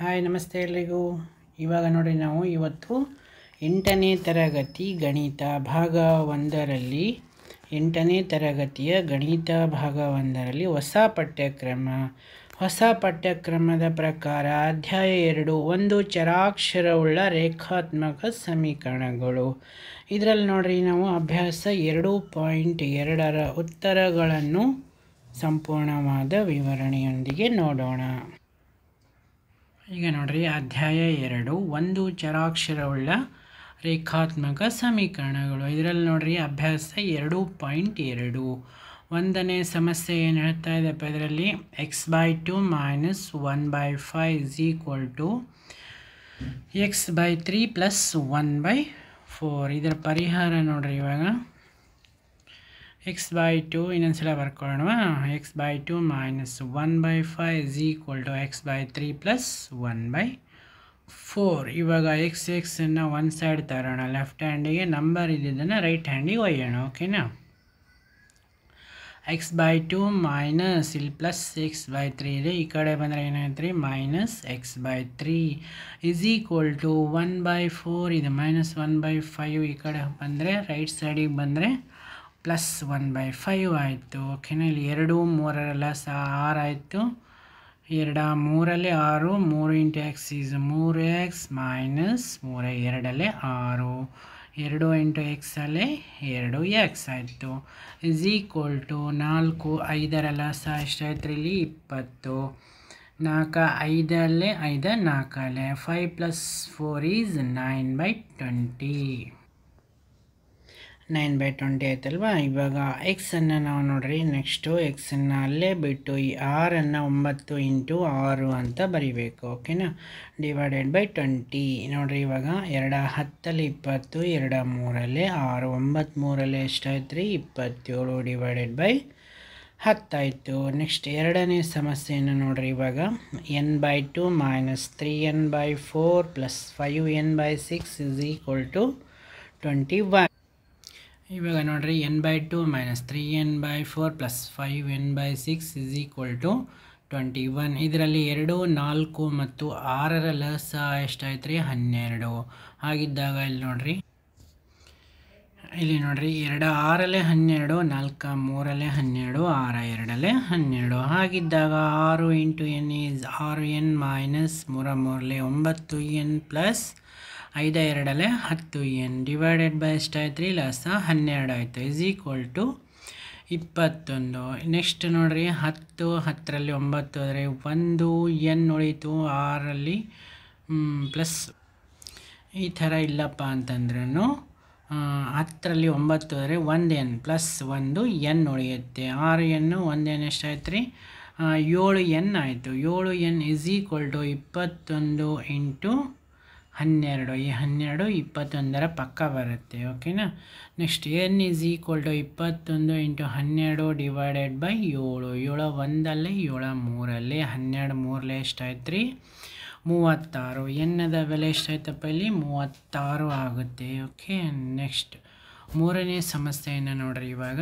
Hi ನಮಸ್ತೆ ಎಲ್ರಿಗೂ. ಇವಾಗ ನೋಡಿ ನಾವು ಇವತ್ತು ಎಂಟನೇ ತರಗತಿ ಗಣಿತ ಭಾಗ ಒಂದರಲ್ಲಿ, ಎಂಟನೇ ತರಗತಿಯ ಗಣಿತ ಭಾಗ ಒಂದರಲ್ಲಿ ಹೊಸ ಪಠ್ಯಕ್ರಮ. ಹೊಸ ಪಠ್ಯಕ್ರಮದ ಪ್ರಕಾರ ಅಧ್ಯಾಯ ಎರಡು, ಒಂದು ಚರಾಕ್ಷರವುಳ್ಳ ರೇಖಾತ್ಮಕ ಸಮೀಕರಣಗಳು. ಇದರಲ್ಲಿ ನೋಡ್ರಿ ನಾವು ಅಭ್ಯಾಸ ಎರಡು ಪಾಯಿಂಟ್ ಎರಡರ ಉತ್ತರಗಳನ್ನು ಸಂಪೂರ್ಣವಾದ ವಿವರಣೆಯೊಂದಿಗೆ ನೋಡೋಣ. ಈಗ ನೋಡ್ರಿ ಅಧ್ಯಾಯ ಎರಡು, ಒಂದು ಚರಾಕ್ಷರವುಳ್ಳ ರೇಖಾತ್ಮಕ ಸಮೀಕರಣಗಳು. ಇದರಲ್ಲಿ ನೋಡ್ರಿ ಅಭ್ಯಾಸ ಎರಡು ಪಾಯಿಂಟ್ ಎರಡು. ಒಂದನೇ ಸಮಸ್ಯೆ ಏನು ಹೇಳ್ತಾ ಇದೆಪ್ಪ ಇದರಲ್ಲಿ? X by two minus one by five is equal to x by three plus one by four ಇದರ ಪರಿಹಾರ ನೋಡ್ರಿ ಇವಾಗ. ಎಕ್ಸ್ ಬೈ ಟು ಇನ್ನೊಂದ್ಸಲ ಬರ್ಕೊಳ್ಳೋಣ x by two minus one by five is equal to x by three plus one by four ಇವಾಗ X ಎಕ್ಸನ್ನು one side ತರೋಣ. Left ಹ್ಯಾಂಡಿಗೆ number ಇದ್ದಿದ್ದನ್ನು ರೈಟ್ ಹ್ಯಾಂಡಿಗೆ ಒಯ್ಯೋಣ ಓಕೆನಾ ಎಕ್ಸ್ ಬೈ ಟು ಮೈನಸ್ ಇಲ್ಲಿ ಪ್ಲಸ್ ಎಕ್ಸ್ ಬೈ ತ್ರೀ ಇದೆ. ಈ ಕಡೆ ಬಂದರೆ ಏನಾಯ್ತು ರೀ minus x by three is equal to one by four ಇದೆ ಮೈನಸ್ ಒನ್ ಬೈ ಫೈವ್ ಈ ಕಡೆ ಬಂದರೆ ರೈಟ್ ಸೈಡಿಗೆ ಬಂದರೆ ಪ್ಲಸ್ ಒನ್ ಬೈ ಫೈವ್ ಆಯಿತು. ಓಕೆನಾ ಇಲ್ಲಿ ಎರಡು, ಮೂರರಲ್ಲ ಸಹ ಆರು ಆಯಿತು. ಎರಡ ಮೂರಲ್ಲಿ ಆರು, ಮೂರು ಇಂಟು ಎಕ್ಸ್ ಈಸ್ ಮೂರು ಎಕ್ಸ್ ಮೈನಸ್ ಮೂರ, ಎರಡಲ್ಲೇ ಆರು. ಎರಡು ಇಂಟು ಎಕ್ಸಲ್ಲೇ ಎರಡು ಎಕ್ಸ್ ಆಯಿತು. ಇಸ್ ಈಕ್ವಲ್ ಟು ನಾಲ್ಕು ಐದರಲ್ಲ ಸಹ ಎಷ್ಟಾಯ್ತು ಇಲ್ಲಿ? ಇಪ್ಪತ್ತು. ನಾಲ್ಕು ಐದಲ್ಲೇ ಐದು, ನಾಲ್ಕಲ್ಲೇ. Five plus four is nine by twenty. Nine by twenty ಆಯ್ತಲ್ವಾ? ಇವಾಗ ಎಕ್ಸನ್ನು ನಾವು ನೋಡ್ರಿ ನೆಕ್ಸ್ಟು ಎಕ್ಸನ್ನು ಅಲ್ಲೇ ಬಿಟ್ಟು ಈ ಆರನ್ನು ಒಂಬತ್ತು ಇಂಟು ಆರು ಅಂತ ಬರಿಬೇಕು ಓಕೆನಾ ಡಿವೈಡೆಡ್ ಬೈ ಟ್ವೆಂಟಿ ನೋಡ್ರಿ, ಇವಾಗ ಎರಡ ಹತ್ತಲ್ಲಿ ಇಪ್ಪತ್ತು, ಎರಡ ಮೂರಲ್ಲಿ ಆರು, ಒಂಬತ್ತು ಮೂರಲ್ಲಿ ಎಷ್ಟಾಯ್ತು ರೀ ಇಪ್ಪತ್ತೇಳು ಡಿವೈಡೆಡ್ ಬೈ ಹತ್ತಾಯಿತು ನೆಕ್ಸ್ಟ್ ಎರಡನೇ ಸಮಸ್ಯೆಯನ್ನು ನೋಡ್ರಿ, ಇವಾಗ n by two minus three n by four plus five n by six is equal to twenty one ಇವಾಗ ನೋಡ್ರಿ n by two minus three n by four plus five n by six is equal to twenty one ಇದರಲ್ಲಿ ಎರಡು, ನಾಲ್ಕು ಮತ್ತು ಆರರ ಲಸ ಎಷ್ಟಾಯ್ತು ರೀ ಹನ್ನೆರಡು. ಹಾಗಿದ್ದಾಗ ಇಲ್ಲಿ ನೋಡ್ರಿ. ಇಲ್ಲಿ ನೋಡ್ರಿ, ಎರಡು ಆರಲ್ಲೇ ಹನ್ನೆರಡು, ನಾಲ್ಕ ಮೂರಲ್ಲೇ ಹನ್ನೆರಡು, ಆರ ಎರಡಲ್ಲೇ ಹನ್ನೆರಡು. ಹಾಗಿದ್ದಾಗ ಆರು ಇಂಟು ಎನ್ ಈಸ್ ಆರು ಎನ್ ಮೈನಸ್ ಮೂರ ಮೂರಲೆ ಒಂಬತ್ತು ಎನ್ ಪ್ಲಸ್ ಐದ ಎರಡಲ್ಲೇ ಹತ್ತು ಎನ್ ಡಿವೈಡೆಡ್ ಬೈ ಎಷ್ಟಾಯ್ತು ರೀ? ಲಸ ಹನ್ನೆರಡು ಆಯಿತು. ಇಸ್ ಈಕ್ವಲ್ ಟು ಇಪ್ಪತ್ತೊಂದು. ನೆಕ್ಸ್ಟ್ ನೋಡಿರಿ, ಹತ್ತು, ಹತ್ತರಲ್ಲಿ ಒಂಬತ್ತು ಆದರೆ ಒಂದು ಎನ್ ಉಳಿತು ಆರಲ್ಲಿ ಪ್ಲಸ್ ಈ ಥರ ಇಲ್ಲಪ್ಪ ಅಂತಂದ್ರೂ ಹತ್ತರಲ್ಲಿ ಒಂಬತ್ತು ಆದರೆ ಒಂದು ಎನ್ ಪ್ಲಸ್ ಒಂದು ಎನ್ ಉಳಿಯುತ್ತೆ. ಆರು ಎನ್ನು ಒಂದು ಎನ್ ಎಷ್ಟಾಯ್ತು ರೀ? ಏಳು ಎನ್ ಆಯಿತು. ಏಳು ಎನ್ ಇಸ್ ಈಕ್ವಲ್ ಟು ಇಪ್ಪತ್ತೊಂದು ಇಂಟು ಹನ್ನೆರಡು. ಈ ಹನ್ನೆರಡು ಇಪ್ಪತ್ತೊಂದರ ಪಕ್ಕ ಬರುತ್ತೆ, ಓಕೆನಾ? Next n is equal to ಇಪ್ಪತ್ತೊಂದು ಇಂಟು ಹನ್ನೆರಡು ಡಿವೈಡೆಡ್ ಬೈ ಏಳು. ಏಳು ಒಂದಲ್ಲಿ, ಏಳು ಮೂರಲ್ಲಿ, ಹನ್ನೆರಡು ಮೂರಲ್ಲಿ ಎಷ್ಟಾಯ್ತು ರೀ ಮೂವತ್ತಾರು. ಎನ್ನದ ಬೆಲೆ ಎಷ್ಟಾಯ್ತಪ್ಪ ಇಲ್ಲಿ? ಮೂವತ್ತಾರು ಆಗುತ್ತೆ, ಓಕೆ? ನೆಕ್ಸ್ಟ್, ಮೂರನೇ ಸಮಸ್ಯೆಯನ್ನು ನೋಡ್ರಿ ಇವಾಗ.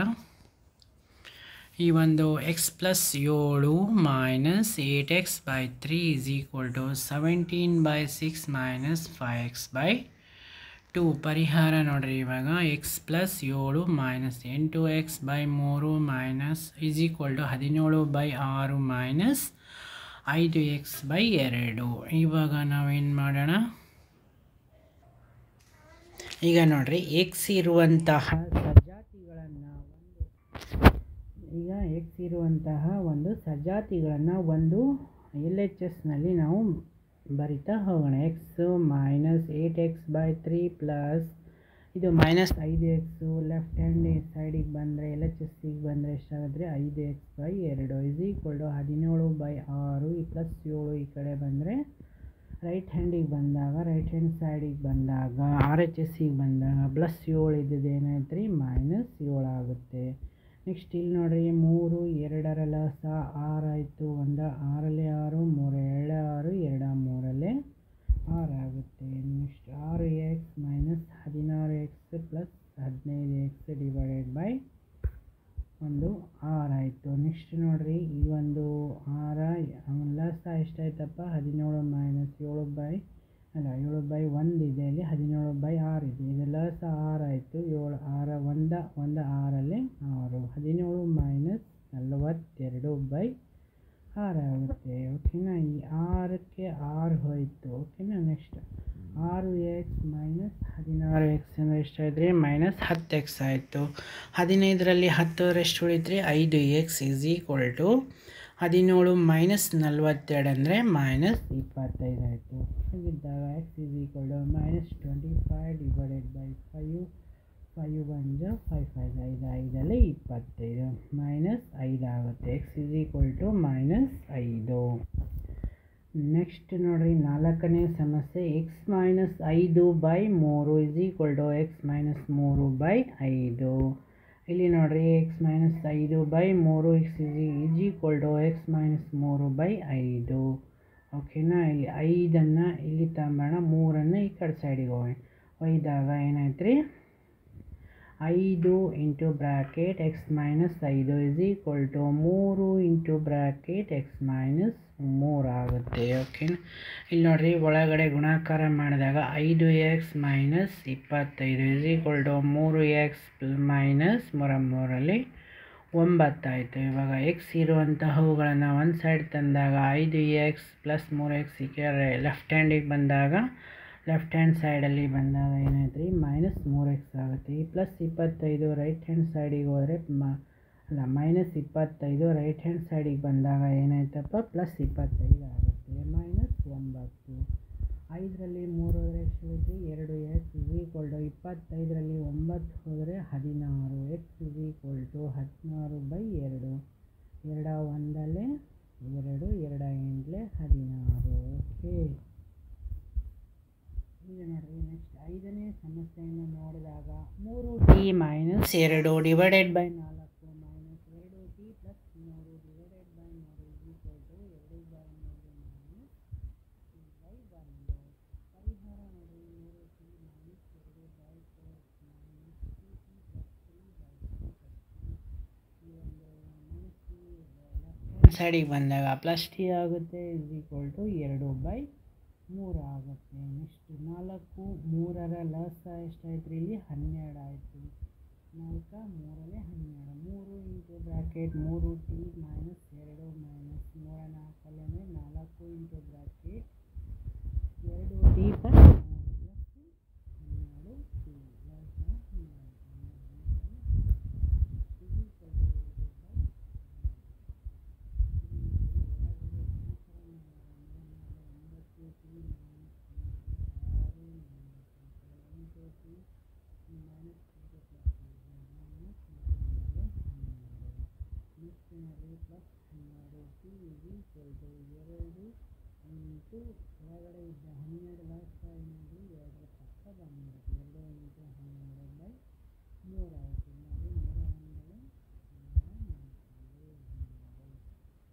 ಈ ಒಂದು ಎಕ್ಸ್ ಪ್ಲಸ್ ಏಳು minus eight x by three is equal to seventeen by six minus five x by two ಪರಿಹಾರ ನೋಡ್ರಿ ಇವಾಗ ಎಕ್ಸ್ ಪ್ಲಸ್ ಏಳು ಮೈನಸ್ ಎಂಟು ಎಕ್ಸ್ ಬೈ ಮೂರು ಮೈನಸ್ ಈಸ್ ಈಕ್ವಲ್ ಟು ಹದಿನೇಳು ಬೈ ಆರು ಮೈನಸ್ ಐದು ಎಕ್ಸ್ ಬೈ ಎರಡು. ಇವಾಗ ನಾವೇನು ಮಾಡೋಣ? ಈಗ ನೋಡಿರಿ ಎಕ್ಸ್ ಇರುವಂತಹ ಈಗ ಎಕ್ಸ್ ಇರುವಂತಹ ಒಂದು ಸಜಾತಿಗಳನ್ನು ಒಂದು ಎಲ್ ಎಚ್ ಎಸ್ನಲ್ಲಿ ನಾವು ಬರಿತಾ ಹೋಗೋಣ. X minus eight x by three plus ಇದು ಮೈನಸ್ ಐದು ಎಕ್ಸು ಲೆಫ್ಟ್ ಹ್ಯಾಂಡ್ ಸೈಡಿಗೆ ಬಂದರೆ ಎಲ್ ಎಚ್ ಎಸ್ಸಿಗೆ ಬಂದರೆ ಎಷ್ಟಾಗುತ್ತೆ? ಐದು ಎಕ್ಸ್ ಬೈ ಎರಡು ಇಸ್ ಈಕ್ವಲ್ಡು ಹದಿನೇಳು ಬೈ ಆರು ಈ ಪ್ಲಸ್ ಏಳು ಈ ಕಡೆ ಬಂದರೆ ರೈಟ್ ಹ್ಯಾಂಡಿಗೆ ಬಂದಾಗ ರೈಟ್ ಹ್ಯಾಂಡ್ ಸೈಡಿಗೆ ಬಂದಾಗ ಆರ್ ಎಚ್ ಎಸ್ಸಿಗೆ ಬಂದಾಗ ಪ್ಲಸ್ ಏಳು ಇದ್ದಿದ್ದು ಏನಾಯ್ತು ರೀ? ಮೈನಸ್ ಏಳು ಆಗುತ್ತೆ. ನೆಕ್ಸ್ಟ್ ಇಲ್ಲಿ ನೋಡ್ರಿ, ಮೂರು ಎರಡರ ಲಾಸ ಆರಾಯಿತು ಒಂದ, ಆರಲ್ಲಿ ಆರು, ಮೂರು, ಎರಡು, ಆರು, ಎರಡ, ಮೂರಲ್ಲೇ ಆರಾಗುತ್ತೆ ನೆಕ್ಸ್ಟ್ ಆರು ಎಕ್ಸ್ ಮೈನಸ್ ಹದಿನಾರು ಎಕ್ಸ್ ಪ್ಲಸ್ ಹದಿನೈದು ಎಕ್ಸ್ ಡಿವೈಡೆಡ್ ಬೈ ಒಂದು ಆರಾಯಿತು ನೆಕ್ಸ್ಟ್ ನೋಡಿರಿ, ಈ ಒಂದು ಆರ ಎಷ್ಟಾಯ್ತು ಎಷ್ಟಾಯ್ತಪ್ಪ? ಹದಿನೇಳು ಮೈನಸ್ ಏಳು ಬೈ ಅಲ್ಲ, ಏಳು ಬೈ ಒಂದು ಇದೆ ಅಲ್ಲಿ, ಹದಿನೇಳು ಬೈ ಆರು ಇದೆ. ಇದೆಲ್ಲ ಸಹ ಆರು ಆಯಿತು, ಏಳು ಆರ ಒಂದ, ಒಂದು ಆರಲ್ಲಿ ಆರು. ಹದಿನೇಳು ಮೈನಸ್ ನಲವತ್ತೆರಡು ಬೈ ಆರಾಗುತ್ತೆ ಓಕೆನಾ ಈ ಆರಕ್ಕೆ ಆರು ಹೋಯಿತು. ಓಕೆನಾ ನೆಕ್ಸ್ಟ್ ಆರು ಎಕ್ಸ್ ಮೈನಸ್ ಹದಿನಾರು ಎಕ್ಸ್ ಅಂದರೆ ಎಷ್ಟು ರೀ ಮೈನಸ್ ಹತ್ತು ಎಕ್ಸ್ ಆಯಿತು. ಹದಿನೈದರಲ್ಲಿ ಹತ್ತರಷ್ಟು ಉಳಿದ್ರೆ ಐದು ಎಕ್ಸ್ ಈಸ್ ಈಕ್ವಲ್ ಟು ಹದಿನೇಳು ಮೈನಸ್ ನಲ್ವತ್ತೆರಡು ಅಂದರೆ ಮೈನಸ್ ಇಪ್ಪತ್ತೈದು ಆಯಿತು. ಹಾಗಿದ್ದಾಗ x is equal to minus twenty five divided by five five ಜ ಫೈವ್ ಫೈವ್ ಐದು. ಐದಲ್ಲಿ ಇಪ್ಪತ್ತೈದು. ಮೈನಸ್ ಐದು ಆಗುತ್ತೆ. X is equal to minus ಐದು. ನೆಕ್ಸ್ಟ್ ನೋಡಿರಿ, ನಾಲ್ಕನೇ ಸಮಸ್ಯೆ. ಎಕ್ಸ್ ಮೈನಸ್ ಐದು ಬೈ ಮೂರು is equal to x minus ಮೂರು ಬೈ ಐದು. ಇಲ್ಲಿ ನೋಡಿರಿ ಎಕ್ಸ್ ಮೈನಸ್ ಐದು ಬೈ ಮೂರು x is equal to x minus ಮೂರು ಬೈ ಐದು. ಓಕೆನಾ ಇಲ್ಲಿ ಐದನ್ನು ಇಲ್ಲಿ ತಗೊಂಬೋಣ ಮೂರನ್ನು ಈ ಕಡೆ ಸೈಡಿಗೆ ಹೋಗೋಣ. ಒಯ್ದಾಗ ಏನಾಯ್ತು ರೀ ಐದು ಇಂಟು ಬ್ರ್ಯಾಕೆಟ್ ಎಕ್ಸ್ ಮೈನಸ್ ಐದು ಇಸ್ ಈಕ್ವಲ್ ಟು ಮೂರು ಇಂಟು ಬ್ರ್ಯಾಕೆಟ್ ಎಕ್ಸ್ ಮೈನಸ್ ಮೂರು ಆಗುತ್ತೆ ಓಕೆನಾ ಇಲ್ಲಿ ನೋಡಿರಿ, ಒಳಗಡೆ ಗುಣಾಕಾರ ಮಾಡಿದಾಗ ಐದು ಎಕ್ಸ್ ಮೈನಸ್ ಇಪ್ಪತ್ತೈದು ಇಸ್ ಈಕ್ವಲ್ ಟು ಮೂರು ಎಕ್ಸ್ ಮೈನಸ್ ಮೂರ ಮೂರಲ್ಲಿ ಒಂಬತ್ತಾಯಿತು. ಇವಾಗ ಎಕ್ಸ್ ಇರುವಂತಹವುಗಳನ್ನು ಒಂದು ಸೈಡ್ ತಂದಾಗ ಐದು ಎಕ್ಸ್ ಪ್ಲಸ್ ಮೂರು ಎಕ್ಸ್ ಕಡೆ ಲೆಫ್ಟ್ ಹ್ಯಾಂಡಿಗೆ ಬಂದಾಗ ಲೆಫ್ಟ್ ಹ್ಯಾಂಡ್ ಸೈಡಲ್ಲಿ ಬಂದಾಗ ಏನಾಯ್ತು ರೀ? ಮೈನಸ್ ಮೂರು ಎಕ್ಸ್ ಆಗುತ್ತೆ. ಈ ಪ್ಲಸ್ ಇಪ್ಪತ್ತೈದು ರೈಟ್ ಹ್ಯಾಂಡ್ ಸೈಡಿಗೆ ಹೋದರೆ ಮ ಅಲ್ಲ ಮೈನಸ್ ಇಪ್ಪತ್ತೈದು ರೈಟ್ ಹ್ಯಾಂಡ್ ಸೈಡಿಗೆ ಬಂದಾಗ ಏನಾಯ್ತಪ್ಪ? ಪ್ಲಸ್ ಇಪ್ಪತ್ತೈದು ಆಗುತ್ತೆ. ಮೈನಸ್ ಒಂಬತ್ತು. ಐದರಲ್ಲಿ ಮೂರು ಹೋದರೆ ಎಷ್ಟು ಉಳಿತು ಎರಡು ಎಕ್ಸ್ ಇಸ್ ಈಕ್ವಲ್ ಟು ಇಪ್ಪತ್ತೈದರಲ್ಲಿ ಒಂಬತ್ತು ಹೋದರೆ ಹದಿನಾರು ಎಕ್ಸ್ ಇಸ್ ಈಕ್ವಲ್ ಟು ಹದಿನಾರು ಬೈ ಎರಡು. ಎರಡ ಒಂದಲ್ಲೇ ಎರಡು, ಎರಡ ಎಂಟಲೇ ಹದಿನಾರು. ಓಕೆ ಈಗ ನೋಡಿರಿ ನೆಕ್ಸ್ಟ್ ಐದನೇ ಸಮಸ್ಯೆಯನ್ನು ನೋಡಿದಾಗ ಮೂರು ಟಿ ಮೈನಸ್ ಎರಡು ಡಿವೈಡೆಡ್ ಬೈ ನಾಲ್ಕು ಮೈನಸ್ ಎರಡು ಟಿ ಪ್ಲಸ್ ಮೂರು ಡಿವೈಡೆಡ್ ಬೈ ಮೂರು ಈಕ್ವಲ್ ಟು ಎರಡು ಬೈ ಮೂರು ಮೈನಸ್ ಟು ಬೈ ಒಂದು ಪರಿಹಾರ ನೋಡಿ ಮೂರು ಟಿ ಮೈನಸ್ ಎರಡು by four minus two T plus three by ಈ ಒಂದು ಮೈನಸ್ ಟಿ ಲೆಫ್ಟ್ ಸೈಡಿಗೆ ಬಂದಾಗ ಪ್ಲಸ್ ಟಿ ಆಗುತ್ತೆ ಇಸ್ ಈಕ್ವಲ್ ಟು ಎರಡು ಬೈ ಮೂರು ಆಗುತ್ತೆ. ನೆಕ್ಸ್ಟ್ ನಾಲ್ಕು, ಮೂರರ ಲಸ ಎಷ್ಟಾಯ್ತು ರೀ ಇಲ್ಲಿ? ಹನ್ನೆರಡು ಆಯಿತು. ನಾಲ್ಕ ಮೂರಲ್ಲೇ ಹನ್ನೆರಡು. ಮೂರು ಇಂಟು ಬ್ರ್ಯಾಕೆಟ್ ಮೂರು ಟಿ ಮೈನಸ್ ಎರಡು ಮೈನಸ್ ಮೂರ ನಾಲ್ಕಲ್ಲೇ ನಾಲ್ಕು ಇಂಟು ಬ್ರಾಕೆಟ್ ಎರಡು ಟಿ ಪ್ಲಸ್ ಮೂರು ಪ್ಲಸ್ ಹನ್ನೆರಡು ಟಿ ಲಸ ಹನ್ನೆರಡು ಪ್ಲಸ್ ಹನ್ನೆರಡು ಟಿ ಇಸ್ ಈಕ್ವಲ್ ಟು ಎರಡು ಇಂಟು ಒಳಗಡೆ ಇದ್ದ ಹನ್ನೆರಡು ಲಕ್ಷ ಏನಾದರೂ ಎರಡರ ಪಕ್ಕ ಬಂದ್ಬಿಡುತ್ತೆ ಎರಡು ಇಂಟು ಹನ್ನೆರಡು ಬೈ ಮೂರು ಆಯಿತು ನೋಡಿ ನೂರ ಒಂದಲೆ ನೂರ ನಾಲ್ಕಲ್ಲಿ ಹನ್ನೆರಡು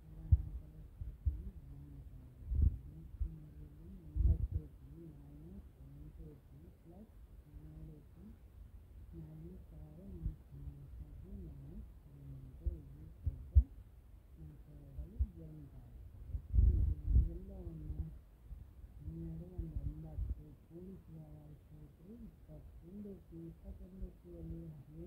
ನೂರ ನಾಲ್ಕಲ್ಲಿ ಸೇರ್ತೀನಿ ಒಂಬತ್ತು ನೆಕ್ಸ್ಟ್ ನೋಡಿ ಇಲ್ಲಿ ಒಂಬತ್ತು ಟಿ ಮೈನಸ್ ಎಂಟು ಟಿ ಪ್ಲಸ್ ಹನ್ನೆರಡು ಟಿ ಮೈನಸ್ ಆರು ಮೈನಸ್ ಹನ್ನೆರಡು ಮೈನಸ್ ಹದಿನೆಂಟು ಇದು ಕೊಟ್ಟು ನಾಲ್ಕು ಎರಡಲ್ಲಿ ಎಂಟು ಆಗುತ್ತೆ ಇವೆಲ್ಲವನ್ನು ಹನ್ನೆರಡು ಒಂದು ಒಂಬತ್ತು ಕೂಡಿಸಿದಾಗ ಎಷ್ಟಾಯ್ತು ರೀ ಇಪ್ಪತ್ತೊಂದು ಟಿ ಇಪ್ಪತ್ತೊಂದು ಟಿಯಲ್ಲಿ ಎಂಟು ಟಿಯನ್ನು ಕಳೆದಾಗ ಹದಿಮೂರು ಟಿ ಸೊ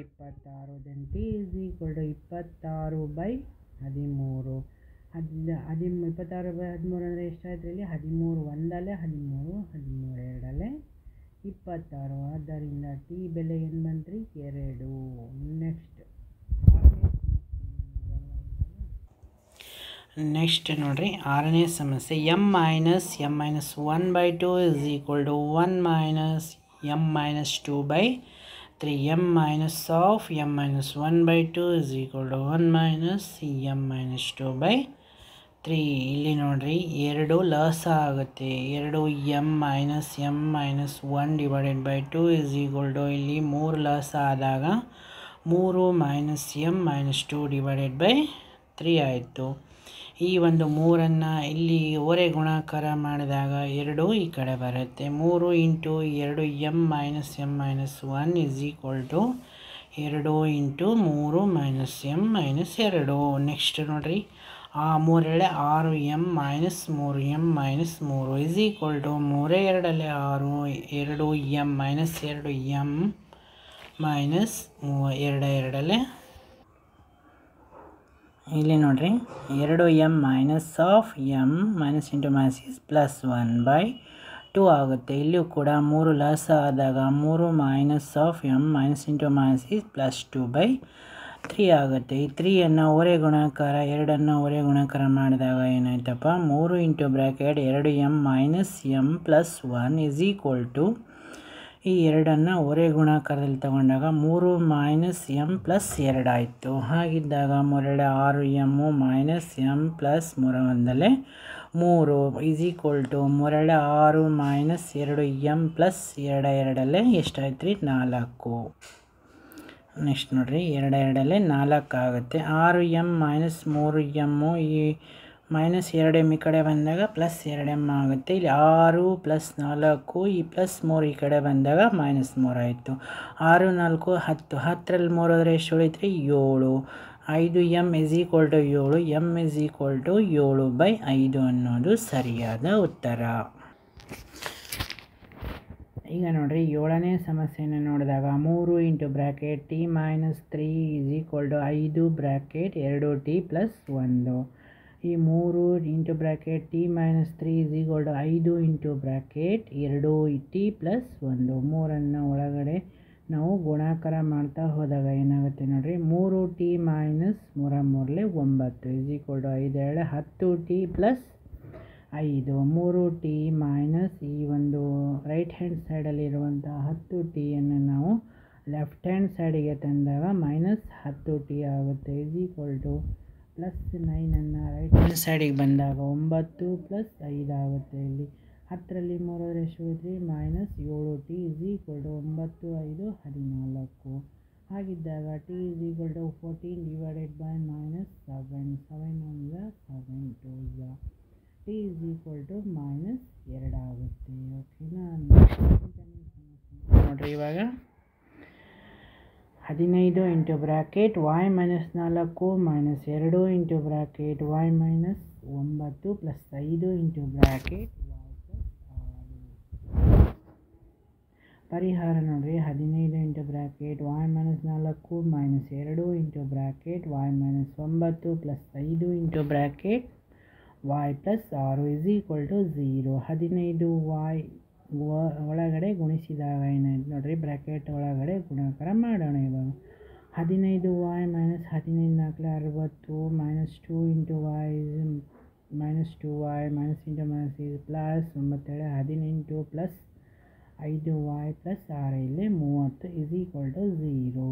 ಇಪ್ಪತ್ತಾರು then T is equal to ಇಪ್ಪತ್ತಾರು ಬೈ ಹದಿಮೂರು. ಹದಿನ ಹದಿಮ್, ಇಪ್ಪತ್ತಾರು ಬೈ ಹದಿಮೂರು ಅಂದರೆ ಎಷ್ಟಾಯ್ತು ಇಲ್ಲಿ? ಹದಿಮೂರು ಒಂದಲ್ಲೇ ಹದಿಮೂರು ಹದಿಮೂರು ಎರಡಲ್ಲೇ ಇಪ್ಪತ್ತಾರು. ಆದ್ದರಿಂದ ಟಿ ಬೆಲೆ ಏನು ಬಂತು ರೀ ಎರಡು. ನೆಕ್ಸ್ಟ್. ನೆಕ್ಸ್ಟ್ ನೋಡಿರಿ, ಆರನೇ ಸಮಸ್ಯೆ. M minus M minus one by two is equal to one minus M minus two by three. M minus of, M minus one by two is equal to one minus M minus two by three ಇಲ್ಲಿ ನೋಡ್ರಿ, ಎರಡು ಲಸ ಆಗುತ್ತೆ. ಎರಡು M minus M minus one divided by two is equal to ಇಲ್ಲಿ ಮೂರು ಲಸ ಆದಾಗ ಮೂರು minus M minus two divided by three ಆಯಿತು. ಈ ಒಂದು ಮೂರನ್ನು ಇಲ್ಲಿ ಓರೆ ಗುಣಾಕಾರ ಮಾಡಿದಾಗ ಎರಡು ಈ ಕಡೆ ಬರುತ್ತೆ. ಮೂರು ಇಂಟು ಎರಡು M minus M minus one is equal to ಎರಡು ಇಂಟು ಮೂರು ಮೈನಸ್ ಎಂ ಮೈನಸ್ ಎರಡು. ನೆಕ್ಸ್ಟ್ ನೋಡಿರಿ. ಆ ಮೂರೆರಡೆ ಆರು ಎಂ ಮೈನಸ್ ಮೂರು ಎಂ ಮೈನಸ್ ಮೂರು ಇಸ್ ಈಕ್ವಲ್ ಟು ಮೂರೇ ಎರಡಲ್ಲೇ ಆರು ಎರಡು ಎಂ ಮೈನಸ್ ಎರಡು ಎಂ ಮೈನಸ್ ಮೂ ಎರಡು ಎರಡಲ್ಲೇ. ಇಲ್ಲಿ ನೋಡಿರಿ, ಎರಡು M minus of M minus into minus is plus one by two ಆಗುತ್ತೆ. ಇಲ್ಲಿಯೂ ಕೂಡ ಮೂರು ಲಾಸ್ ಆದಾಗ ಮೂರು minus of M minus into minus is plus two by three ಆಗುತ್ತೆ. ಈ ತ್ರೀಯನ್ನು ಒರೆ ಗುಣಾಕಾರ ಎರಡನ್ನು ಒರೆ ಗುಣಾಕಾರ ಮಾಡಿದಾಗ ಏನಾಯ್ತಪ್ಪ? ಮೂರು ಇಂಟು ಬ್ರ್ಯಾಕೆಟ್ ಎರಡು M minus M plus one is equal to ಈ ಎರಡನ್ನು ಒರೆ ಗುಣಾಕಾರದಲ್ಲಿ ತಗೊಂಡಾಗ ಮೂರು ಮೈನಸ್ ಎಂ ಪ್ಲಸ್ ಎರಡಾಯಿತು ಹಾಗಿದ್ದಾಗ ಮೂರೆರಡು ಆರು ಎಮ್ಮು ಮೈನಸ್ ಎಂ ಪ್ಲಸ್ ಮೂರ ಒಂದಲ್ಲೇ ಮೂರು ಈಸ್ ಈಕ್ವಲ್ ಟು ಮೂರೆರಡು ಆರು ಮೈನಸ್ ಎರಡು ಎಂ ಪ್ಲಸ್ ಎರಡು ಎರಡಲ್ಲೇ ಎಷ್ಟಾಯ್ತು ರೀ ನಾಲ್ಕು. ನೆಕ್ಸ್ಟ್ ನೋಡಿರಿ ಎರಡು ಎರಡಲ್ಲೇ ನಾಲ್ಕು ಆಗುತ್ತೆ ಆರು ಎಂ ಮೈನಸ್ ಮೂರು ಎಮ್ಮು ಈ ಮೈನಸ್ ಎರಡು ಎಂ ಈ ಕಡೆ ಬಂದಾಗ ಪ್ಲಸ್ ಎರಡು ಎಂ ಆಗುತ್ತೆ. ಇಲ್ಲಿ ಆರು ಪ್ಲಸ್ ನಾಲ್ಕು ಈ ಪ್ಲಸ್ ಮೂರು ಈ ಕಡೆ ಬಂದಾಗ ಮೈನಸ್ ಮೂರು ಆಯಿತು. ಆರು, ನಾಲ್ಕು, ಹತ್ತು. ಹತ್ತರಲ್ಲಿ ಮೂರು ಆದರೆ ಎಷ್ಟು ಉಳಿತ್ರಿ? ಏಳು. ಐದು ಎಂ ಇಸ್ ಈಕ್ವಲ್ ಟು ಏಳು. ಎಂ ಇಸ್ ಈಕ್ವಲ್ ಟು ಏಳು ಬೈ ಐದು ಅನ್ನೋದು ಸರಿಯಾದ ಉತ್ತರ. ಈಗ ನೋಡಿರಿ ಏಳನೇ ಸಮಸ್ಯೆಯನ್ನು ನೋಡಿದಾಗ ಮೂರು into bracket T minus three is equal to ಐದು ಬ್ರ್ಯಾಕೆಟ್ ಎರಡು ಟಿ ಪ್ಲಸ್ ಒಂದು. ಈ ಮೂರು into bracket T minus three is equal to ಐದು ಇಂಟು ಬ್ರ್ಯಾಕೆಟ್ ಎರಡು ಟಿ ಪ್ಲಸ್ ಒಂದು. ಮೂರನ್ನು ಒಳಗಡೆ ನಾವು ಗುಣಾಕಾರ ಮಾಡ್ತಾ ಹೋದಾಗ ಏನಾಗುತ್ತೆ ನೋಡಿರಿ? ಮೂರು ಟಿ ಮೈನಸ್ ಮೂರ ಮೂರಲೆ ಒಂಬತ್ತು ಈಸ್ ಈಕ್ವಲ್ ಟು ಐದು, ಎರಡು, ಹತ್ತು ಟಿ ಪ್ಲಸ್ ಐದು, ಮೂರು ಟಿ ಮೈನಸ್ ಈ ಒಂದು ರೈಟ್ ಹ್ಯಾಂಡ್ ಸೈಡಲ್ಲಿರುವಂಥ ಹತ್ತು ಟಿಯನ್ನು ನಾವು ಲೆಫ್ಟ್ ಹ್ಯಾಂಡ್ ಸೈಡಿಗೆ ತಂದಾಗ ಮೈನಸ್ ಹತ್ತು ಟಿ ಆಗುತ್ತೆ. ಇಸ್ ಈಕ್ವಲ್ ಟು ಪ್ಲಸ್ ನೈನನ್ನು ರೈಟ್ ಹ್ಯಾಂಡ್ ಸೈಡಿಗೆ ಬಂದಾಗ ಒಂಬತ್ತು ಪ್ಲಸ್ ಐದು ಆಗುತ್ತೆ ಇಲ್ಲಿ. ಹತ್ತರಲ್ಲಿ ಮೂರರ ಉಳಿದ್ರಿ ಮೈನಸ್ ಏಳು ಟಿ ಇಸ್ ಈಕ್ವಲ್ ಟು ಒಂಬತ್ತು, ಐದು, ಹದಿನಾಲ್ಕು. ಹಾಗಿದ್ದಾಗ T is equal to fourteen divided by minus seven seven one seven two T is equal to minus ಎರಡಾಗುತ್ತೆ ಓಕೆನಾ ನೋಡಿರಿ ಇವಾಗ. ಹದಿನೈದು ಇಂಟು ಬ್ರ್ಯಾಕೆಟ್ ವಾಯ್ ಮೈನಸ್ ನಾಲ್ಕು ಮೈನಸ್ ಎರಡು ಇಂಟು ಬ್ರ್ಯಾಕೆಟ್ ವಾಯ್ ಮೈನಸ್ ಒಂಬತ್ತು ಪ್ಲಸ್ ಐದು ಇಂಟು ಬ್ರ್ಯಾಕೆಟ್ ಪರಿಹಾರ ನೋಡಿರಿ, ಹದಿನೈದು ಇಂಟು ಬ್ರ್ಯಾಕೆಟ್ ವಾಯ್ ಮೈನಸ್ ನಾಲ್ಕು ಮೈನಸ್ ಎರಡು ಇಂಟು ಬ್ರ್ಯಾಕೆಟ್ ವಾಯ್ ಮೈನಸ್ ಒಂಬತ್ತು ಪ್ಲಸ್ ಐದು ಇಂಟು ಬ್ರ್ಯಾಕೆಟ್ ವಾಯ್ ಪ್ಲಸ್ ಆರು ಇಸ್ ಈಕ್ವಲ್ ಟು ಝೀರೋ ಹದಿನೈದು ವಾಯ್ ಒಳಗಡೆ ಗುಣಿಸಿದಾಗ ಏನಾಯ್ತು ನೋಡಿರಿ ಬ್ರ್ಯಾಕೆಟ್ ಒಳಗಡೆ ಗುಣಾಕಾರ ಮಾಡೋಣ ಇವಾಗ. ಹದಿನೈದು ವಾಯ್ ಮೈನಸ್ ಹದಿನೈದು ನಾಲ್ಕು ಅರವತ್ತು minus two into Y minus two Y minus into minus ಇದು ಪ್ಲಸ್ ಒಂಬತ್ತೇಳು, ಹದಿನೆಂಟು ಪ್ಲಸ್ ಐದು ವಾಯ್ ಪ್ಲಸ್ ಆರು, ಇಲ್ಲಿ ಮೂವತ್ತು ಇಸ್ ಈಕ್ವಲ್ ಟು ಝೀರೋ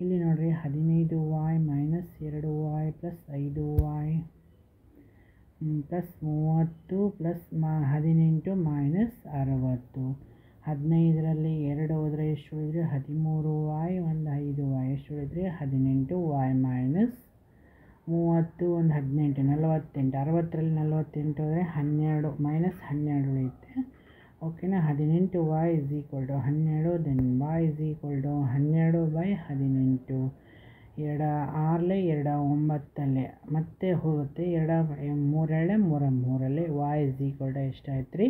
ಇಲ್ಲಿ ನೋಡಿರಿ, ಹದಿನೈದು ವಾಯ್ ಮೈನಸ್ ಎರಡು ವಾಯ್ ಪ್ಲಸ್ ಐದು ವಾಯ್ ಪ್ಲಸ್ ಮೂವತ್ತು ಪ್ಲಸ್ ಮಾ, ಹದಿನೆಂಟು ಮೈನಸ್ ಅರವತ್ತು. ಹದಿನೈದರಲ್ಲಿ ಎರಡು ಹೋದರೆ ಎಷ್ಟು ಉಳಿದರೆ ಹದಿಮೂರು ವಾಯ್ ಒಂದು ಐದು ವಾಯ್ ಎಷ್ಟು ಉಳಿದರೆ ಹದಿನೆಂಟು ವಾಯ್ ಮೈನಸ್ ಮೂವತ್ತು, ಒಂದು ಹದಿನೆಂಟು, ನಲವತ್ತೆಂಟು. ಅರವತ್ತರಲ್ಲಿ ನಲವತ್ತೆಂಟು ಹೋದರೆ ಹನ್ನೆರಡು ಮೈನಸ್ ಹನ್ನೆರಡು ಉಳಿಯುತ್ತೆ. ಓಕೆನಾ ಹದಿನೆಂಟು ವಾಯ್ ಇಸ್ ಈಕ್ವಲ್ ಟು ಹನ್ನೆರಡು then Y is equal to ಹನ್ನೆರಡು ಬೈ ಹದಿನೆಂಟು. ಎರಡ ಆರಲೆ ಎರಡು ಒಂಬತ್ತಲ್ಲೇ ಮತ್ತೆ ಹೋಗುತ್ತೆ ಎರಡು ಮೂರಳೆ, ಮೂರ ಮೂರಲ್ಲೇ ವಾಯ್ ಇಸ್ ಈಕ್ವಲ್ ಟು ಎಷ್ಟಾಯ್ತು ರೀ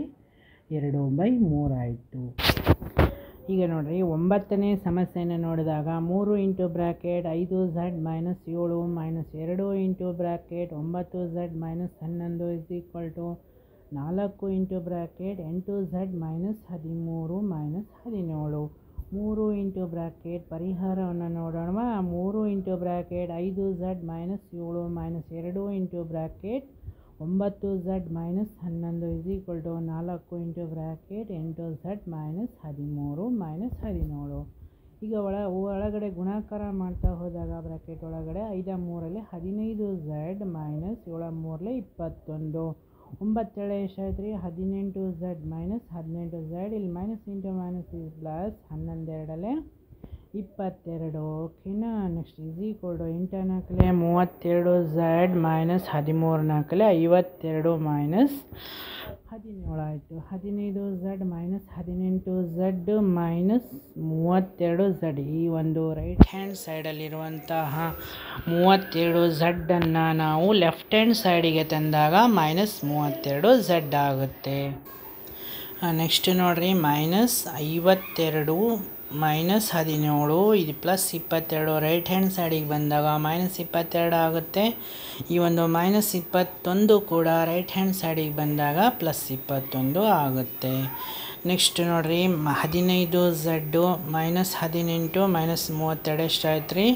ಎರಡು ಬೈ ಮೂರಾಯಿತು ಈಗ ನೋಡಿರಿ, ಒಂಬತ್ತನೇ ಸಮಸ್ಯೆಯನ್ನು ನೋಡಿದಾಗ ಮೂರು ಇಂಟು ಬ್ರ್ಯಾಕೆಟ್ ಐದು ಝಡ್ ಮೈನಸ್ ಏಳು ಮೈನಸ್ ಎರಡು ಇಂಟು ಬ್ರ್ಯಾಕೆಟ್ ಒಂಬತ್ತು ಝಡ್ ಮೈನಸ್ ಹನ್ನೊಂದು ಇಸ್ ಈಕ್ವಲ್ ಟು ನಾಲ್ಕು ಇಂಟು ಬ್ರ್ಯಾಕೆಟ್ ಎಂಟು ಝಡ್ ಮೈನಸ್ ಹದಿಮೂರು ಮೈನಸ್ ಹದಿನೇಳು. ಮೂರು ಇಂಟು ಬ್ರ್ಯಾಕೆಟ್ ಪರಿಹಾರವನ್ನು ನೋಡೋಣ ಮೂರು ಇಂಟು ಬ್ರ್ಯಾಕೆಟ್ ಐದು ಝಡ್ ಮೈನಸ್ ಏಳು ಮೈನಸ್ ಎರಡು ಇಂಟು ಬ್ರ್ಯಾಕೆಟ್ ಒಂಬತ್ತು ಝಡ್ ಮೈನಸ್ ಹನ್ನೊಂದು ಇಸ್ ಈಕ್ವಲ್ ಟು ನಾಲ್ಕು ಇಂಟು ಬ್ರ್ಯಾಕೆಟ್ ಎಂಟು ಝಡ್ ಮೈನಸ್ ಹದಿಮೂರು ಮೈನಸ್ ಹದಿನೇಳು. ಈಗ ಒಳ ಒಳಗಡೆ ಗುಣಾಕಾರ ಮಾಡ್ತಾ ಹೋದಾಗ ಬ್ರ್ಯಾಕೆಟ್ ಒಳಗಡೆ ಐದ ಮೂರಲ್ಲಿ ಹದಿನೈದು ಝಡ್ ಮೈನಸ್ ಏಳ ಮೂರಲ್ಲಿ ಇಪ್ಪತ್ತೊಂದು. ಒಂಬತ್ತೇಳೆ ಎಷ್ಟಾಯ್ತು ರೀ ಹದಿನೆಂಟು ಝಡ್ ಮೈನಸ್ ಹದಿನೆಂಟು ಝಡ್ ಇಲ್ಲಿ ಮೈನಸ್ ಇಂಟು ಮೈನಸ್ ಪ್ಲಸ್ ಹನ್ನೊಂದೆರಡಲೆ ಇಪ್ಪತ್ತೆರಡು. ಓಕೆನಾ? ನೆಕ್ಸ್ಟ್ ಈಸ್ ಈಕ್ವಲ್ ಎಂಟು ನಾಲ್ಕಲೆ ಮೂವತ್ತೆರಡು ಝಡ್ ಮೈನಸ್ ಹದಿಮೂರು ನಾಲ್ಕಲೆ ಐವತ್ತೆರಡು ಮೈನಸ್ ಹದಿನೇಳು ಆಯಿತು. ಹದಿನೈದು ಝಡ್ ಮೈನಸ್ ಹದಿನೆಂಟು ಝಡ್ ಮೈನಸ್ ಮೂವತ್ತೆರಡು ಝಡ್ ಈ ಒಂದು ರೈಟ್ ಹ್ಯಾಂಡ್ ಸೈಡಲ್ಲಿರುವಂತಹ ಮೂವತ್ತೆರಡು ಝಡ್ಡನ್ನು ನಾವು ಲೆಫ್ಟ್ ಹ್ಯಾಂಡ್ ಸೈಡಿಗೆ ತಂದಾಗ ಮೈನಸ್ ಮೂವತ್ತೆರಡು ಝಡ್ ಆಗುತ್ತೆ. ನೆಕ್ಸ್ಟ್ ನೋಡಿರಿ. ಮೈನಸ್ ಐವತ್ತೆರಡು ಮೈನಸ್ ಹದಿನೇಳು, ಇದು ಪ್ಲಸ್ ಇಪ್ಪತ್ತೆರಡು. ರೈಟ್ ಹ್ಯಾಂಡ್ ಸೈಡಿಗೆ ಬಂದಾಗ ಮೈನಸ್ ಇಪ್ಪತ್ತೆರಡು ಆಗುತ್ತೆ. ಈ ಒಂದು ಮೈನಸ್ ಇಪ್ಪತ್ತೊಂದು ಕೂಡ ರೈಟ್ ಹ್ಯಾಂಡ್ ಸೈಡಿಗೆ ಬಂದಾಗ ಪ್ಲಸ್ ಇಪ್ಪತ್ತೊಂದು ಆಗುತ್ತೆ. ನೆಕ್ಸ್ಟ್ ನೋಡಿರಿ ಹದಿನೈದು ಝಡ್ಡು ಮೈನಸ್ ಹದಿನೆಂಟು ಮೈನಸ್ ಮೂವತ್ತೆರಡು ಎಷ್ಟಾಯ್ತು ರೀ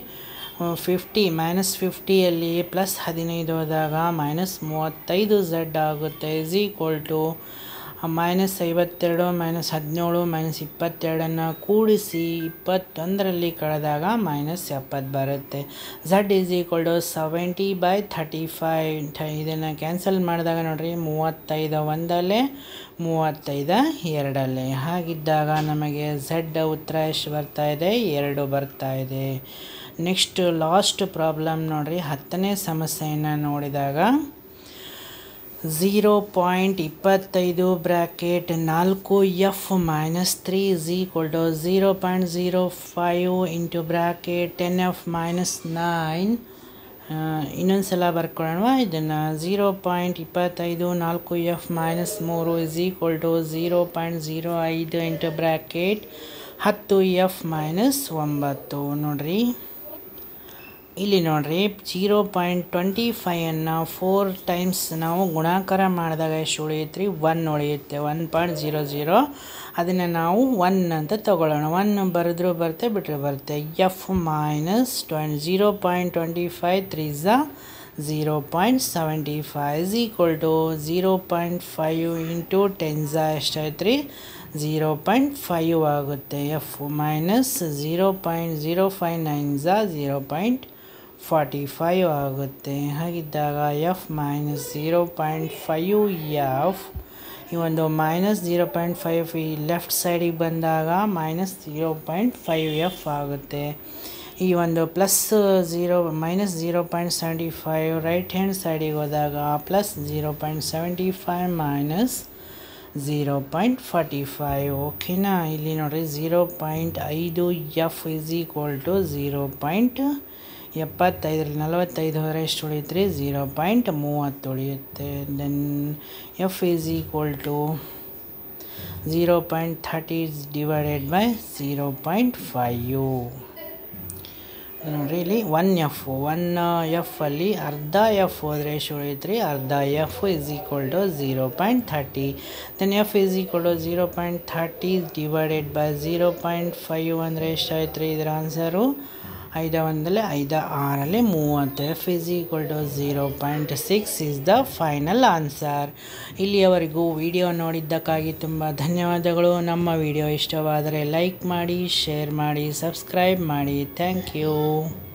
ಫಿಫ್ಟಿ ಮೈನಸ್ ಫಿಫ್ಟಿಯಲ್ಲಿ ಪ್ಲಸ್ ಹದಿನೈದು ಹೋದಾಗ ಮೈನಸ್ ಮೂವತ್ತೈದು ಝಡ್ ಆಗುತ್ತೆ. ಇಸ್ ಈಕ್ವಲ್ ಟು ಮೈನಸ್ ಐವತ್ತೆರಡು ಮೈನಸ್ ಹದಿನೇಳು ಮೈನಸ್ ಇಪ್ಪತ್ತೆರಡನ್ನು ಕೂಡಿಸಿ ಇಪ್ಪತ್ತೊಂದರಲ್ಲಿ ಕಳೆದಾಗ ಮೈನಸ್ ಎಪ್ಪತ್ತು ಬರುತ್ತೆ. Z is equal to seventy by thirty five ಇದನ್ನು ಕ್ಯಾನ್ಸಲ್ ಮಾಡಿದಾಗ ನೋಡಿರಿ, ಮೂವತ್ತೈದು ಒಂದಲ್ಲೇ, ಮೂವತ್ತೈದ ಎರಡಲ್ಲೇ. ಹಾಗಿದ್ದಾಗ ನಮಗೆ ಝಡ್ ಉತ್ತರ ಎಷ್ಟು ಬರ್ತಾ ಇದೆ? ಎರಡು ಬರ್ತಾ ಇದೆ. ನೆಕ್ಸ್ಟ್ ಲಾಸ್ಟ್ ಪ್ರಾಬ್ಲಮ್ ನೋಡಿರಿ, ಹತ್ತನೇ ಸಮಸ್ಯೆಯನ್ನು ನೋಡಿದಾಗ ಝೀರೋ ಪಾಯಿಂಟ್ ಇಪ್ಪತ್ತೈದು ಬ್ರ್ಯಾಕೆಟ್ ನಾಲ್ಕು F minus three is equal zero point zero five into bracket ten F minus nine ಇನ್ನೊಂದು ಸಲ ಬರ್ಕೊಳ್ಳೋಣ ಇದನ್ನು ಝೀರೋ ಪಾಯಿಂಟ್ ಇಪ್ಪತ್ತೈದು ನಾಲ್ಕು ಎಫ್ ಮೈನಸ್ ಮೂರು is equal zero point zero ಐದು ಇಂಟು ಬ್ರ್ಯಾಕೆಟ್ ಹತ್ತು ಎಫ್ ಮೈನಸ್ ಒಂಬತ್ತು. ನೋಡಿರಿ. ಇಲ್ಲಿ ನೋಡ್ರಿ ಜೀರೋ ಪಾಯಿಂಟ್ ಟ್ವೆಂಟಿ ಫೈವನ್ನು ಫೋರ್ ಟೈಮ್ಸ್ ನಾವು ಗುಣಾಕಾರ ಮಾಡಿದಾಗ ಎಷ್ಟು ಉಳಿಯುತ್ತೆ ಒನ್ ಉಳಿಯುತ್ತೆ. ಒನ್ ಪಾಯಿಂಟ್ ಜೀರೋ ಜೀರೋ ಅದನ್ನು ನಾವು ಒನ್ ಅಂತ ತಗೊಳ್ಳೋಣ. ಒನ್ ಬರೆದ್ರೂ ಬರುತ್ತೆ ಬಿಟ್ಟರೆ ಬರುತ್ತೆ. F minus twenty zero point twenty five three Jha zero point seventy five is equal to zero point five into ten Jha ಎಷ್ಟಾಯ್ತು ರೀ ಝೀರೋ ಪಾಯಿಂಟ್ ಫೈವ್ ಆಗುತ್ತೆ. F minus zero point zero five nine Jha zero point forty five ಆಗುತ್ತೆ. ಹಾಗಿದ್ದಾಗ F minus zero point five F ಈ ಒಂದು minus zero point five ಈ left ಸೈಡಿಗೆ ಬಂದಾಗ minus zero point five F ಆಗುತ್ತೆ. ಈ ಒಂದು plus zero minus zero point seventy five right hand ಸೈಡಿಗೆ ಹೋದಾಗ plus zero point seventy five minus zero point forty five ಓಕೆನಾ ಇಲ್ಲಿ ನೋಡಿರಿ ಝೀರೋ ಪಾಯಿಂಟ್ ಐದು F is equal to zero point ಎಪ್ಪತ್ತೈದರಲ್ಲಿ ನಲವತ್ತೈದು ಹೋದರೆ ಎಷ್ಟು ಉಳಿಯುತ್ತೆ ಝೀರೋ ಪಾಯಿಂಟ್ ಮೂವತ್ತು ಉಳಿಯುತ್ತೆ. Then F is equal to zero point thirty divided by zero point five ನೋಡಿರಿ, ಇಲ್ಲಿ ಒನ್ ಎಫ್ ಒನ್ ಎಫಲ್ಲಿ ಅರ್ಧ ಎಫ್ ಹೋದರೆ ಎಷ್ಟು ಉಳಿಯುತ್ತೆ ರೀ ಅರ್ಧ F is equal to zero point thirty then F is equal to zero point thirty divided by zero point five ಅಂದರೆ ಎಷ್ಟಾಯ್ತು ರೀ ಇದರ ಆನ್ಸರು ಐದ ಒಂದಲ್ಲಿ ಐದ ಆರಲ್ಲಿ ಮೂವತ್ತು. F is equal to zero point six is the final answer ಇಲ್ಲಿಯವರೆಗೂ video ನೋಡಿದ್ದಕ್ಕಾಗಿ ತುಂಬ ಧನ್ಯವಾದಗಳು. ನಮ್ಮ ವಿಡಿಯೋ ಇಷ್ಟವಾದರೆ ಲೈಕ್ ಮಾಡಿ, ಶೇರ್ ಮಾಡಿ, ಸಬ್ಸ್ಕ್ರೈಬ್ ಮಾಡಿ. Thank you.